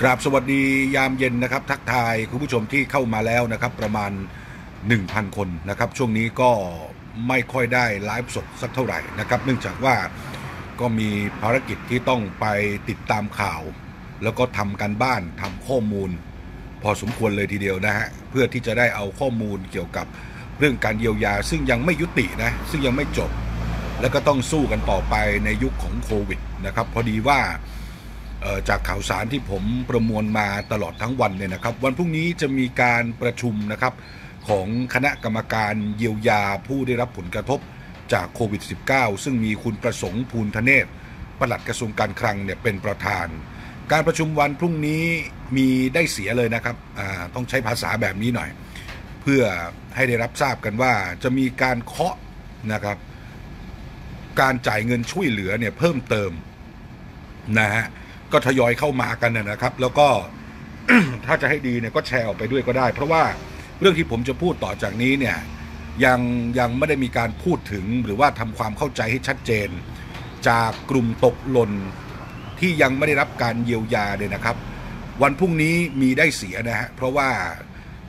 กราบสวัสดียามเย็นนะครับ ทักทายคุณผู้ชมที่เข้ามาแล้วนะครับ ประมาณ 1,000 คนนะครับ ช่วงนี้ก็ไม่ค่อยได้ไลฟ์สดสักเท่าไหร่นะครับ เนื่องจากว่าก็มีภารกิจที่ต้องไปติดตามข่าว แล้วก็ทำการบ้านทำข้อมูล พอสมควรเลยทีเดียวนะฮะเพื่อที่จะได้เอาข้อมูลเกี่ยวกับเรื่องการเยียวยา ซึ่งยังไม่ยุตินะซึ่งยังไม่จบ แล้วก็ต้องสู้กันต่อไปในยุคของโควิดนะครับพอดีว่า จากข่าวสารที่ผมประมวลมาตลอดทั้งวันเนี่ยนะครับ วันพรุ่งนี้จะมีการประชุมนะครับของคณะกรรมการเยียวยาผู้ได้รับผลกระทบจากโควิด -19 ซึ่งมีคุณประสงค์ภูลธเนศปลัดกระทรวงการคลังเนี่ยเป็นประธาน การประชุมวันพรุ่งนี้มีได้เสียเลยนะครับต้องใช้ภาษาแบบนี้หน่อย เพื่อให้ได้รับทราบกันว่าจะมีการเคาะนะครับ การจ่ายเงินช่วยเหลือเนี่ยเพิ่มเติมนะฮะ ก็ทยอยเข้ามากันนะครับ แล้วก็ถ้าจะให้ดีเนี่ยก็แชร์ออกไปด้วยก็ได้ เพราะว่าเรื่องที่ผมจะพูดต่อจากนี้เนี่ยยังยังไม่ได้มีการพูดถึงหรือว่าทำความเข้าใจให้ชัดเจน จากกลุ่มตกหล่นที่ยังไม่ได้รับการเยียวยาเนี่ยนะครับ วันพรุ่งนี้มีได้เสียนะฮะเพราะว่า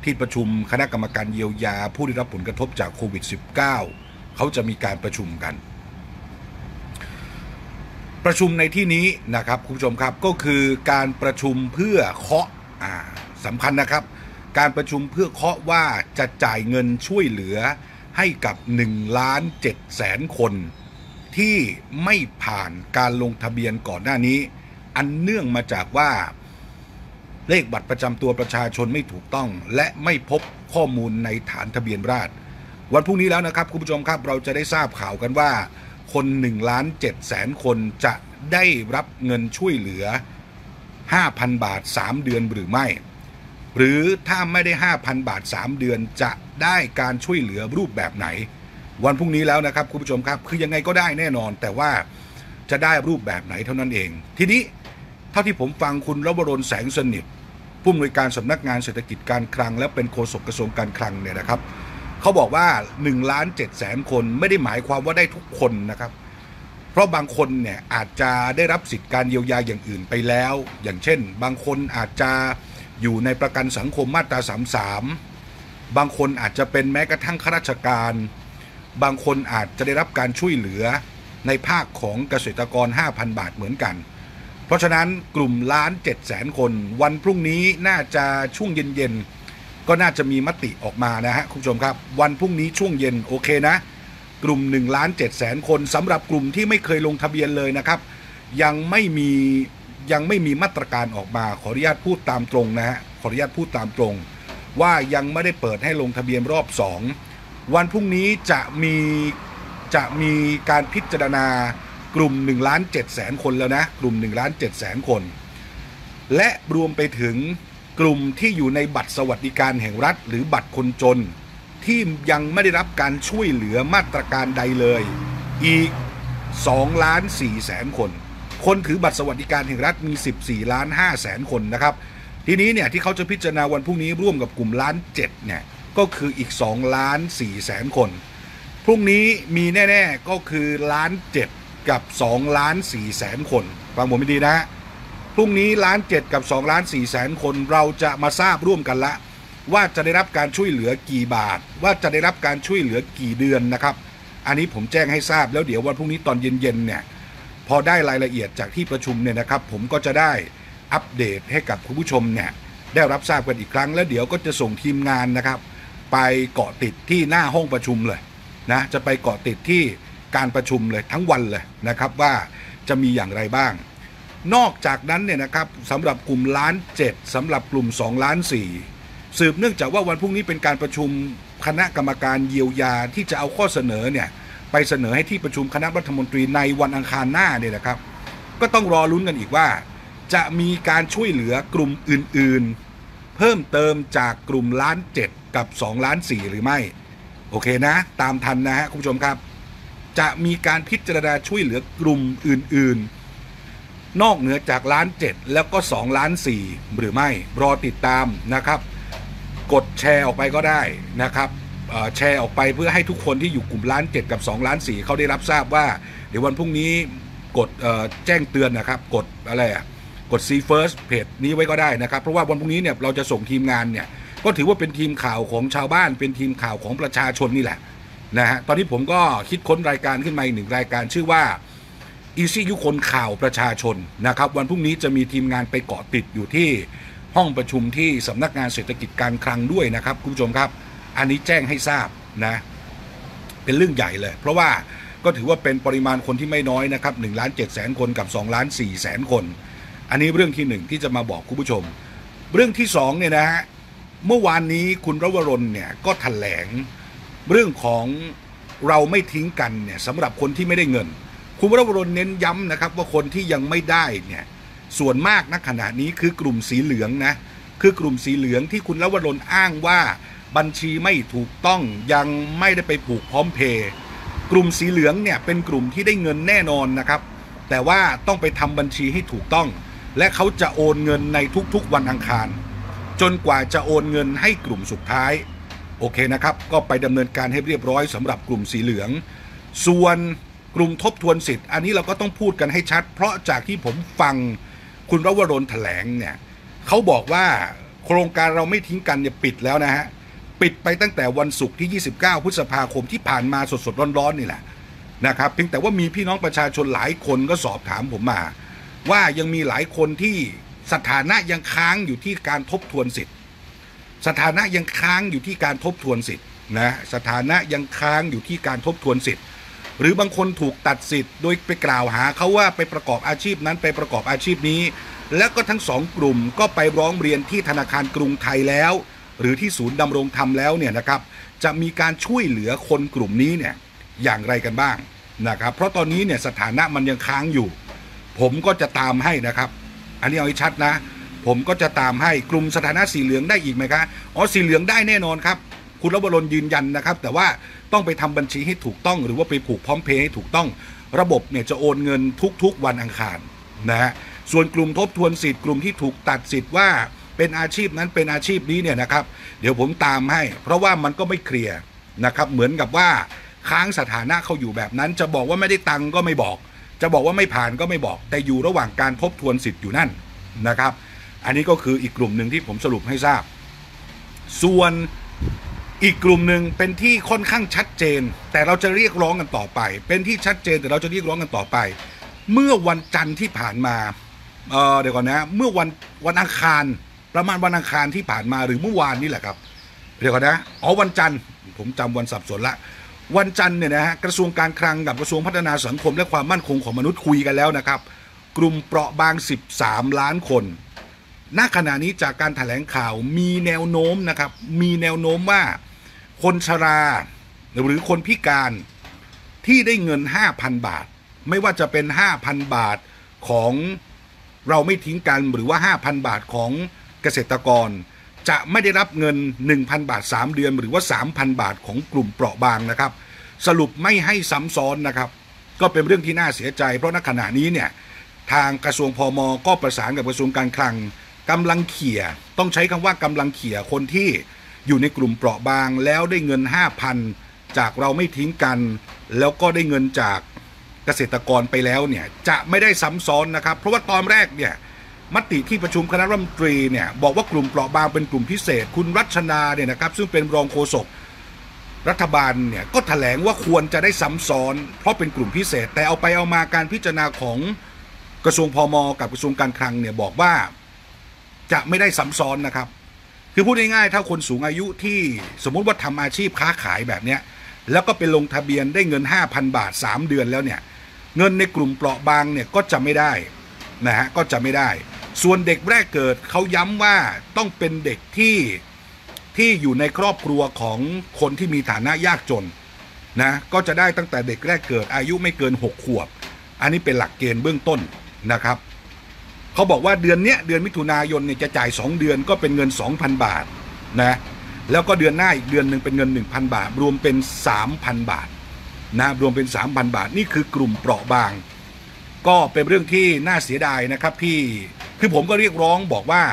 ที่ประชุมคณะกรรมการเยียวยา ผู้ได้รับผลกระทบจากโควิด -19 เขาจะมีการประชุมกัน ประชุมในที่นี้นะครับคุณผู้ชมครับก็คือการประชุมเพื่อเคาะอ่าสำคัญนะครับ การประชุมเพื่อเคาะว่าจะจ่ายเงินช่วยเหลือให้กับ1ล้าน7แสนคนที่ไม่ผ่านการลงทะเบียนก่อนหน้านี้ อันเนื่องมาจากว่า เลขบัตรประจำตัวประชาชนไม่ถูกต้อง และไม่พบข้อมูลในฐานทะเบียนราษฎรวันพรุ่งนี้แล้วนะครับคุณผู้ชมครับเราจะได้ทราบข่าวกันว่า คน1ล้าน7แสนคนจะได้รับเงินช่วยเหลือ 5,000 บาท 3 เดือนหรือไม่ หรือถ้าไม่ได้ 5,000 บาท 3 เดือนจะได้การช่วยเหลือรูปแบบไหน วันพรุ่งนี้แล้วนะครับคุณผู้ชมครับ คือยังไงก็ได้แน่นอน แต่ว่าจะได้รูปแบบไหนเท่านั้นเอง ทีนี้เท่าที่ผมฟังคุณรบรนแสงสนิทผู้อำนวยการสำนักงานเศรษฐกิจการคลัง และเป็นโฆษกกระทรวงการคลังเนี่ยนะครับ เขาบอกว่า1ล้าน7แสนคนไม่ได้หมายความว่าได้ทุกคนนะครับ เพราะบางคนเนี่ยอาจจะได้รับสิทธิการเยียวยาอย่างอื่นไปแล้ว อย่างเช่น บางคนอาจจะอยู่ในประกันสังคมมาตรา33 บางคนอาจจะเป็นแม้กระทั่งข้าราชการ บางคนอาจจะได้รับการช่วยเหลือในภาคของเกษตรกร 5,000 บาทเหมือนกัน เพราะฉะนั้นกลุ่มล้าน7 0 0 0 0คน วันพรุ่งนี้น่าจะช่วงเย็นๆ ก็น่าจะมีมติออกมานะฮะคุณผู้ชมครับ วันพรุ่งนี้ช่วงเย็นโอเคนะ กลุ่ม1ล้าน7แสนคนสำหรับกลุ่มที่ไม่เคยลงทะเบียนเลยนะครับ ยังไม่มียังไม่มีมาตรการออกมาขออนุญาตพูดตามตรงนะฮะขออนุญาตพูดตามตรง ว่ายังไม่ได้เปิดให้ลงทะเบียนรอบ 2 วันพรุ่งนี้จะมีจะมีการพิจารณากลุ่ม1ล้าน7แสนคนแล้วนะ กลุ่ม1ล้าน7แสนคน และรวมไปถึง กลุ่มที่อยู่ในบัตรสวัสดิการแห่งรัฐ หรือบัตรคนจน ที่ยังไม่ได้รับการช่วยเหลือมาตรการใดเลย อีก2ล้าน4แสนคน คนถือบัตรสวัสดิการแห่งรัฐมี 14 ล้าน5แสนคนนะครับ ทีนี้เนี่ยที่เขาจะพิจารณาวันพรุ่งนี้ร่วมกับกลุ่มล้าน7เนี่ยก็คืออีก2ล้าน4แสนคน พรุ่งนี้มีแน่ ๆก็คือล้าน7กับ2ล้าน4แสนคน ฟังผมไม่ดีนะฮะ พรุ่งนี้ล้านเจ็ดกับ2ล้าน4แสนคนเราจะมาทราบร่วมกันละ ว่าจะได้รับการช่วยเหลือกี่บาท ว่าจะได้รับการช่วยเหลือกี่เดือนนะครับ อันนี้ผมแจ้งให้ทราบแล้วเดี๋ยววันพรุ่งนี้ตอนเย็นๆเนี่ยพอได้รายละเอียดจากที่ประชุมเนี่ยนะครับ ผมก็จะได้อัปเดตให้กับคุณผู้ชมเนี่ยได้รับทราบกันอีกครั้ง แล้วเดี๋ยวก็จะส่งทีมงานนะครับ ไปเกาะติดที่หน้าห้องประชุมเลยนะจะไปเกาะติดที่การประชุมเลยทั้งวันเลยนะครับว่าจะมีอย่างไรบ้าง นอกจากนั้นเนี่ยนะครับสำหรับกลุ่มล้านเจ็ดสำหรับกลุ่ม2ล้านสี่สืบเนื่องจากว่าวันพรุ่งนี้เป็นการประชุมคณะกรรมการเยียวยาที่จะเอาข้อเสนอเนี่ยไปเสนอให้ที่ประชุมคณะรัฐมนตรีในวันอังคารหน้าเนี่ยนะครับ ก็ต้องรอลุ้นกันอีกว่า จะมีการช่วยเหลือกลุ่มอื่นๆ เพิ่มเติมจากกลุ่มล้านเจ็ดกับ2ล้านสี่หรือไม่ โอเคนะ ตามทันนะฮะคุณผู้ชมครับ จะมีการพิจารณาช่วยเหลือกลุ่มอื่นๆ นอกเหนือจากล้านเจ็ดแล้วก็2ล้านสี่หรือไม่รอติดตามนะครับ กดแชร์ออกไปก็ได้นะครับแชร์ออกไปเพื่อให้ทุกคนที่อยู่กลุ่มล้านเจ็ดกับ 2 ล้านสี่เขาได้รับทราบว่า เดี๋ยววันพรุ่งนี้กดแจ้งเตือนนะครับ กดอะไรอะกด see first เพจนี้ไว้ก็ได้นะครับ เพราะว่าวันพรุ่งนี้เนี่ยเราจะส่งทีมงานเนี่ยก็ถือว่าเป็นทีมข่าวของชาวบ้าน เป็นทีมข่าวของประชาชนนี่แหละนะฮะตอนนี้ผมก็คิดค้นรายการขึ้นมาอีกหนึ่งรายการชื่อว่า อีซี่ยุคนข่าวประชาชนนะครับ วันพรุ่งนี้จะมีทีมงานไปเกาะติดอยู่ที่ห้องประชุมที่สำนักงานเศรษฐกิจการคลังด้วยนะครับคุณผู้ชมครับ อันนี้แจ้งให้ทราบนะ เป็นเรื่องใหญ่เลย เพราะว่าก็ถือว่าเป็นปริมาณคนที่ไม่น้อยนะครับ1ล้าน7แสนคนกับ2ล้าน4แสนคน อันนี้เรื่องที่หนึ่งที่จะมาบอกคุณผู้ชม เรื่องที่สองเนี่ยนะฮะเมื่อวานนี้คุณรวรนเนี่ยก็ถแถลงเรื่องของเราไม่ทิ้งกันเนี่ยสำหรับคนที่ไม่ได้เงิน คุณรวรนเน้นย้ำนะครับว่าคนที่ยังไม่ได้เนี่ยส่วนมากณขณะนี้คือกลุ่มสีเหลืองนะคือกลุ่มสีเหลืองที่คุณรวรนอ้างว่าบัญชีไม่ถูกต้องยังไม่ได้ไปผูกพร้อมเพย์กลุ่มสีเหลืองเนี่ยเป็นกลุ่มที่ได้เงินแน่นอนนะครับ แต่ว่าต้องไปทำบัญชีให้ถูกต้อง และเขาจะโอนเงินในทุกๆวันอังคาร จนกว่าจะโอนเงินให้กลุ่มสุดท้าย โอเคนะครับ ก็ไปดำเนินการให้เรียบร้อยสำหรับกลุ่มสีเหลือง ส่วน กลุ่มทบทวนสิทธิ์ อันนี้เราก็ต้องพูดกันให้ชัด เพราะจากที่ผมฟังคุณรวรนแถลงเนี่ยเขาบอกว่าโครงการเราไม่ทิ้งกันเนี่ยปิดแล้วนะฮะ ปิดไปตั้งแต่วันศุกร์ที่ 29 พฤษภาคมที่ผ่านมาสดๆร้อนๆนี่แหละนะครับเพียงแต่ว่ามีพี่น้องประชาชนหลายคนก็สอบถามผมมา ว่ายังมีหลายคนที่สถานะยังค้างอยู่ที่การทบทวนสิทธิ์ สถานะยังค้างอยู่ที่การทบทวนสิทธิ์นะสถานะยังค้างอยู่ที่การทบทวนสิทธิ์ หรือบางคนถูกตัดสิทธิ์โดยไปกล่าวหาเขาว่าไปประกอบอาชีพนั้นไปประกอบอาชีพนี้ แล้วก็ทั้งสองกลุ่มก็ไปร้องเรียนที่ธนาคารกรุงไทยแล้ว หรือที่ศูนย์ดำรงธรรมแล้วเนี่ยนะครับ จะมีการช่วยเหลือคนกลุ่มนี้เนี่ยอย่างไรกันบ้างนะครับ เพราะตอนนี้เนี่ยสถานะมันยังค้างอยู่ ผมก็จะตามให้นะครับ อันนี้เอาให้ชัดนะ ผมก็จะตามให้กลุ่มสถานะสีเหลืองได้อีกไหมคะอ๋อสีเหลืองได้แน่นอนครับ คุณรบรนยืนยันนะครับ แต่ว่าต้องไปทำบัญชีให้ถูกต้อง หรือว่าไปผูกพร้อมเพย์ให้ถูกต้อง ระบบเนี่ยจะโอนเงินทุกๆ วันอังคารนะฮะส่วนกลุ่มทบทวนสิทธิ์กลุ่มที่ถูกตัดสิทธิ์ว่าเป็นอาชีพนั้นเป็นอาชีพนี้เนี่ยนะครับ เดี๋ยวผมตามให้ เพราะว่ามันก็ไม่เคลียร์นะครับเหมือนกับว่าค้างสถานะเขาอยู่แบบนั้น จะบอกว่าไม่ได้ตังก็ไม่บอก จะบอกว่าไม่ผ่านก็ไม่บอก แต่อยู่ระหว่างการทบทวนสิทธิ์อยู่นั่นนะครับ อันนี้ก็คืออีกกลุ่มหนึ่งที่ผมสรุปให้ทราบ ส่วน อีกกลุ่มหนึ่งเป็นที่ค่อนข้างชัดเจน แต่เราจะเรียกร้องกันต่อไป เป็นที่ชัดเจนแต่เราจะเรียกร้องกันต่อไป เมื่อวันจันทร์ที่ผ่านมาเออเดี๋ยวก่อนนะ เมื่อวันวันอังคารประมาณวันอังคารที่ผ่านมาหรือเมื่อวานนี่แหละครับเดี๋ยวก่อนนะอ๋อวันจันทร์ผมจำวันสับสนละวันจันทร์เนี่ยนะฮะกระทรวงการคลังกับกระทรวงพัฒนาสังคม และความมั่นคงของมนุษย์คุยกันแล้วนะครับ กลุ่มเปราะบาง 13 ล้านคนณขณะนี้จากการถแถลงข่าวมีแนวโน้มนะครับ มีแนวโน้มว่า คนชรา หรือคนพิการที่ได้เงิน 5,000 บาท ไม่ว่าจะเป็น 5,000 บาทของเราไม่ทิ้งกันหรือว่า 5,000 บาทของเกษตรกร จะไม่ได้รับเงิน 1,000 บาท 3 เดือน หรือว่า 3,000 บาทของกลุ่มเปราะบางนะครับ สรุปไม่ให้ซ้ำซ้อนนะครับ ก็เป็นเรื่องที่น่าเสียใจ เพราะณขณะนี้เนี่ยทางกระทรวงพอมก็ประสานกับกระทรวงการคลังกำลังเขี่ยต้องใช้คำว่ากำลังเขี่ยคนที่ อยู่ในกลุ่มเปราะบางแล้วได้เงิน 5,000 จากเราไม่ทิ้งกัน แล้วก็ได้เงินจากเกษตรกรไปแล้วเนี่ยจะไม่ได้ซ้ำซ้อนนะครับ เพราะว่าตอนแรกเนี่ยมติที่ประชุมคณะรัฐมนตรีเนี่ยบอกว่ากลุ่มเปราะบางเป็นกลุ่มพิเศษ คุณรัชนาเนี่ยนะครับซึ่งเป็นรองโฆษกรัฐบาลเนี่ยก็ถแถลงว่าควรจะได้ซ้ำซ้อน เพราะเป็นกลุ่มพิเศษ แต่เอาไปเอามาการพิจารณาของกระทรวงพมกับกระทรวงการคลังเนี่ยบอกว่าจะไม่ได้ซ้ำซ้อนนะครับ คือพูดง่ายๆถ้าคนสูงอายุที่สมมุติว่าทำอาชีพค้าขายแบบเนี้ยแล้วก็ไปลงทะเบียนได้เงิน 5,000 บาท 3 เดือนแล้วเนี่ย เงินในกลุ่มเปราะบางเนี่ยก็จะไม่ได้นะฮะก็จะไม่ได้ ส่วนเด็กแรกเกิดเขาย้ำว่าต้องเป็นเด็กที่ที่อยู่ในครอบครัวของคนที่มีฐานะยากจนนะก็จะได้ตั้งแต่เด็กแรกเกิดอายุไม่เกิน 6 ขวบ อันนี้เป็นหลักเกณฑ์เบื้องต้นนะครับ เขาบอกว่าเดือนเนี้ยเดือนมิถุนายนเนี่ยจะจ่าย 2 เดือนก็เป็นเงิน 2,000 บาทนะแล้วก็เดือนหน้าอีกเดือนหนึ่งเป็นเงิน 1,000 บาท รวมเป็น 3,000 บาทนะรวมเป็น 3,000 บาท นี่คือกลุ่มเปราะบาง ก็เป็นเรื่องที่น่าเสียดายนะครับที่คือผมก็เรียกร้องบอกว่า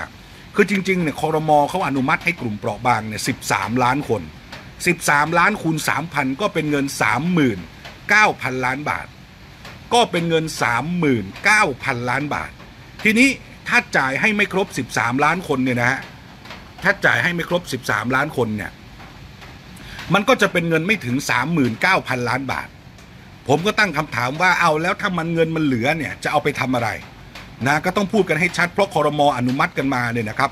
คือจริงๆเนี่ยคอรมอเขาอนุมัติให้กลุ่มเปราะบางเนี่ย13 ล้านคน 13 ล้านคูณ 3,000 ก็เป็นเงิน 39,000 ล้านบาท ก็เป็นเงิน 39,000 ล้านบาท ทีนี้ถ้าจ่ายให้ไม่ครบ 13 ล้านคนเนี่ยนะฮะถ้าจ่ายให้ไม่ครบ 13 ล้านคนเนี่ย มันก็จะเป็นเงินไม่ถึง 39,000 ล้านบาท ผมก็ตั้งคำถามว่าเอาแล้วถ้ามันเงินมันเหลือเนี่ยจะเอาไปทำอะไรนะก็ต้องพูดกันให้ชัดเพราะคอรมออนุมัติกันมาเนี่ยนะครับ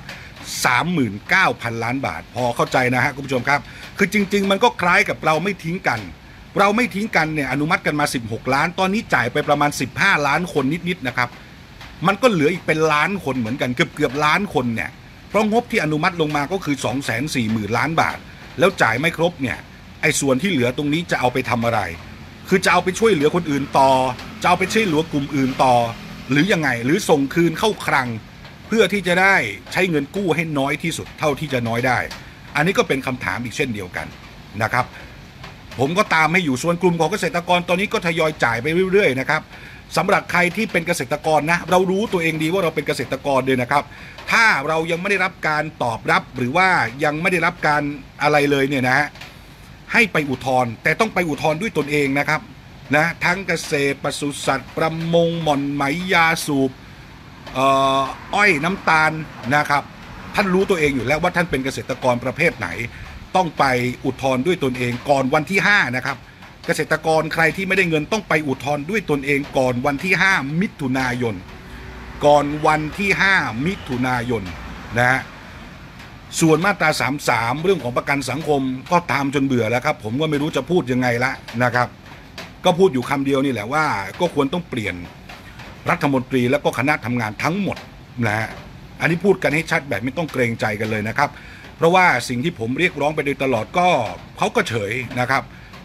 39,000 ล้านบาท พอเข้าใจนะฮะคุณผู้ชมครับ คือจริง ๆ มันก็คล้ายกับเราไม่ทิ้งกัน เราไม่ทิ้งกันเนี่ยอนุมัติกันมา 16 ล้าน ตอนนี้จ่ายไปประมาณ 15 ล้านคนนิดๆนะครับ มันก็เหลืออีกเป็นล้านคนเหมือนกันเกือบเกือบล้านคนเนี่ยเพราะงบที่อนุมัติลงมาก็คือ 2 4 0 0 0 0 ล้านบาท แล้วจ่ายไม่ครบเนี่ยไอ้ส่วนที่เหลือตรงนี้จะเอาไปทำอะไร คือจะเอาไปช่วยเหลือคนอื่นต่อ จะเอาไปช่วยเหลือกลุ่มอื่นต่อ หรือยังไงหรือส่งคืนเข้าคลัง เพื่อที่จะได้ใช้เงินกู้ให้น้อยที่สุดเท่าที่จะน้อยได้ อันนี้ก็เป็นคำถามอีกเช่นเดียวกันนะครับ ผมก็ตามให้อยู่ส่วนกลุ่มของเกษตรกรตอนนี้ก็ทยอยจ่ายไปเรื่อยๆนะครับ สำหรับใครที่เป็นเกษตรกรนะ เรารู้ตัวเองดีว่าเราเป็นเกษตรกรเลยนะครับ ถ้าเรายังไม่ได้รับการตอบรับหรือว่ายังไม่ได้รับการอะไรเลยเนี่ยนะฮะให้ไปอุทธรณ์แต่ต้องไปอุทธรณ์ด้วยตนเองนะครับนะทั้งเกษตรปศุสัตว์ ประมงหม่อนไหมยาสูบเอ่ออ้อยน้ำตาลนะครับ ท่านรู้ตัวเองอยู่แล้วว่าท่านเป็นเกษตรกรประเภทไหน ต้องไปอุทธรณ์ด้วยตนเองก่อนวันที่5นะครับ เกษตรกรใครที่ไม่ได้เงินต้องไปอุทธรณ์ด้วยตนเองก่อนวันที่ 5 มิถุนายน ก่อนวันที่ 5 มิถุนายนนะฮะส่วนมาตรา 33 เรื่องของประกันสังคมก็ตามจนเบื่อแล้วครับ ผมก็ไม่รู้จะพูดยังไงละนะครับ ก็พูดอยู่คำเดียวนี่แหละว่า ก็ควรต้องเปลี่ยนรัฐมนตรีแล้วก็คณะทำงานทั้งหมดนะฮะอันนี้พูดกันให้ชัดแบบไม่ต้องเกรงใจกันเลยนะครับ เพราะว่าสิ่งที่ผมเรียกร้องไปโดยตลอดก็เขาก็เฉยนะครับ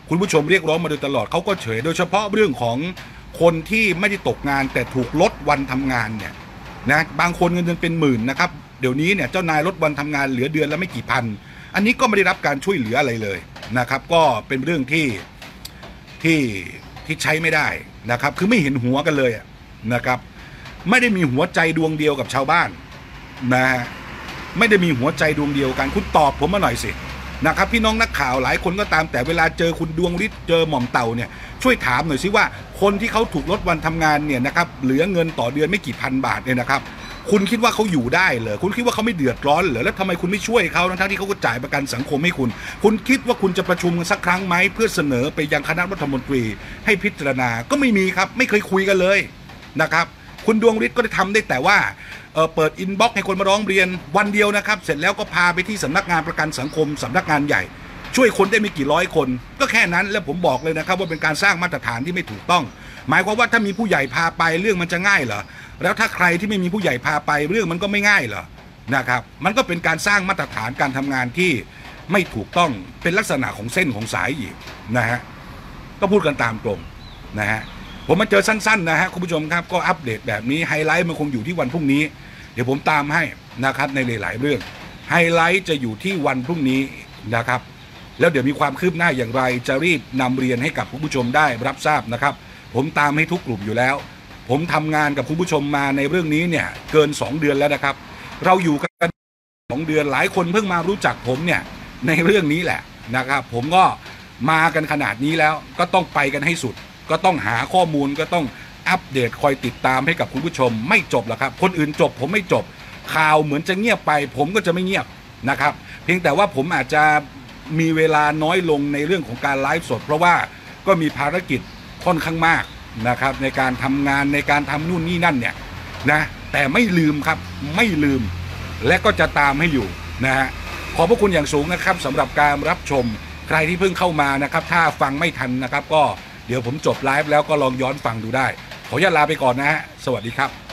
คุณผู้ชมเรียกร้องมาโดยตลอดเขาก็เฉย โดยเฉพาะเรื่องของคนที่ไม่ได้ตกงานแต่ถูกลดวันทำงานเนี่ยนะบางคนเงินเดือนเป็นหมื่นนะครับเดี๋ยวนี้เนี่ยเจ้านายลดวันทำงานเหลือเดือนละไม่กี่พัน อันนี้ก็ไม่ได้รับการช่วยเหลืออะไรเลยนะครับ ก็เป็นเรื่องที่ที่ที่ใช้ไม่ได้นะครับ คือไม่เห็นหัวกันเลยนะครับ ไม่ได้มีหัวใจดวงเดียวกับชาวบ้านนะฮะไม่ได้มีหัวใจดวงเดียวกันคุณตอบผมมาหน่อยสิ นะครับพี่น้องนักข่าวหลายคนก็ตามแต่เวลาเจอคุณดวงฤทธิ์เจอหม่อมเต่าเนี่ยช่วยถามหน่อยสิว่าคนที่เขาถูกลดวันทำงานเนี่ยนะครับเหลือเงินต่อเดือนไม่กี่พันบาทเนี่ยนะครับคุณคิดว่าเขาอยู่ได้เหรอคุณคิดว่าเขาไม่เดือดร้อนเหรอแล้วทำไมคุณไม่ช่วยเขาทั้งที่เขาก็จ่ายประกันสังคมให้คุณ คุณคิดว่าคุณจะประชุมกันสักครั้งไหมเพื่อเสนอไปยังคณะรัฐมนตรี ให้พิจารณาก็ไม่มีครับ ไม่เคยคุยกันเลยนะครับ คุณดวงฤทธิ์ก็ได้ทำได้แต่ว่าเปิด inbox ให้คนมาร้องเรียนวันเดียวนะครับ เสร็จแล้วก็พาไปที่สำนักงานประกันสังคมสำนักงานใหญ่ ช่วยคนได้ไม่กี่ร้อยคน ก็แค่นั้นแล้วผมบอกเลยนะครับว่าเป็นการสร้างมาตรฐานที่ไม่ถูกต้อง หมายความว่าถ้ามีผู้ใหญ่พาไปเรื่องมันจะง่ายเหรอแล้วถ้าใครที่ไม่มีผู้ใหญ่พาไปเรื่องมันก็ไม่ง่ายเหรอนะครับมันก็เป็นการสร้างมาตรฐานการทำงานที่ไม่ถูกต้องเป็นลักษณะของเส้นของสายอีกนะฮะก็พูดกันตามตรงนะฮะ ผมมาเจอสั้นๆนะฮะคุณผู้ชมครับก็อัปเดตแบบนี้ไฮไลท์มันคงอยู่ที่วันพรุ่งนี้ เดี๋ยวผมตามให้นะครับในหลายๆเรื่องไฮไลท์จะอยู่ที่วันพรุ่งนี้นะครับ แล้วเดี๋ยวมีความคืบหน้าอย่างไร จะรีบนำเรียนให้กับคุณผู้ชมได้รับทราบนะครับ ผมตามให้ทุกกลุ่มอยู่แล้ว ผมทำงานกับคุณผู้ชมมาในเรื่องนี้เนี่ยเกิน 2 เดือนแล้วนะครับ เราอยู่กันสองเดือนหลายคนเพิ่งมารู้จักผมเนี่ยในเรื่องนี้แหละนะครับ ผมก็มากันขนาดนี้แล้วก็ต้องไปกันให้สุด ก็ต้องหาข้อมูลก็ต้องอัปเดตคอยติดตามให้กับคุณผู้ชม ไม่จบหรอกครับ คนอื่นจบผมไม่จบ ข่าวเหมือนจะเงียบไป ผมก็จะไม่เงียบนะครับ เพียงแต่ว่าผมอาจจะมีเวลาน้อยลงในเรื่องของการไลฟ์สด เพราะว่าก็มีภารกิจค่อนข้างมากนะครับ ในการทำงานในการทำนู่นนี่นั่นเนี่ยนะแต่ไม่ลืมครับไม่ลืม และก็จะตามให้อยู่นะฮะขอบพระคุณอย่างสูงนะครับสำหรับการรับชม ใครที่เพิ่งเข้ามานะครับ ถ้าฟังไม่ทันนะครับก็ เดี๋ยวผมจบไลฟ์แล้วก็ลองย้อนฟังดูได้ ขออนุญาตลาไปก่อนนะฮะสวัสดีครับ